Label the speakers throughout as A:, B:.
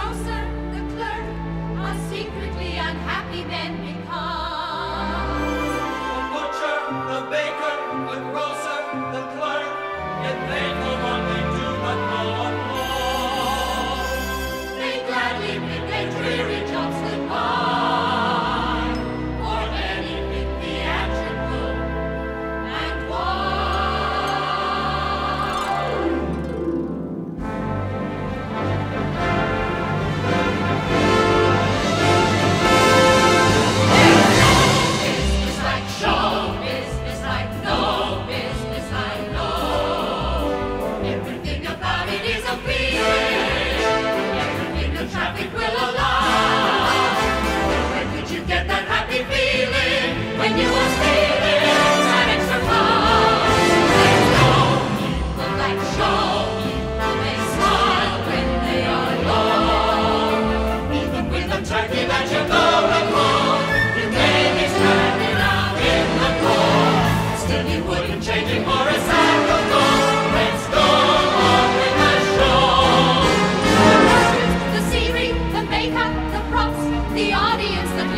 A: grocer, the clerk, are secretly unhappy men become.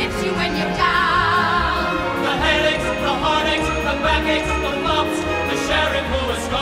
A: lifts you when you're down. The
B: headaches, the heartaches, the backaches, the lumps, the sheriff who is gone.